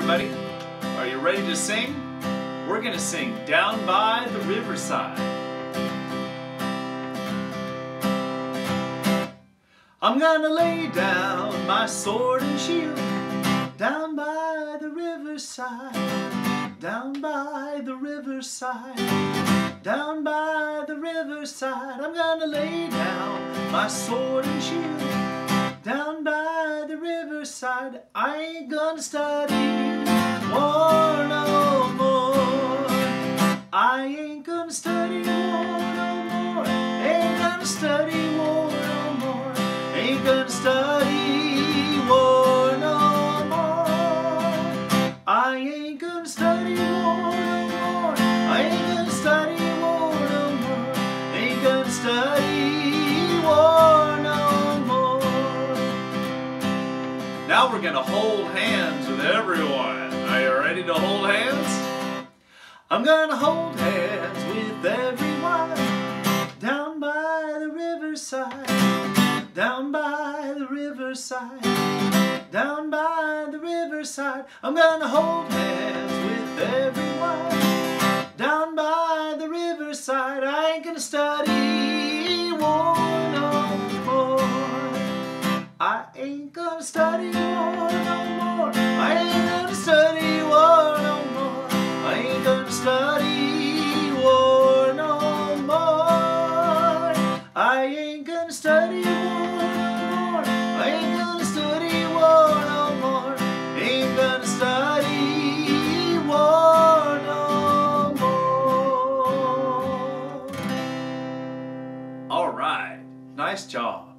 everybody. Are you ready to sing? We're going to sing Down by the Riverside. I'm gonna lay down my sword and shield down by the riverside, down by the riverside, down by the riverside. I'm gonna lay down my sword and shield down by the riverside. I ain't gonna study war no more. I ain't gonna study war no more. Ain't gonna study war no more. Ain't gonna study war no more. I ain't gonna study war no more. I ain't gonna study war no more. Ain't gonna study war no more. Now we're gonna hold hands with everyone. Are you ready to hold hands? I'm gonna hold hands with everyone down by the riverside, down by the riverside, down by the riverside. I'm gonna hold hands with everyone down by the riverside. I ain't gonna study All right, nice job.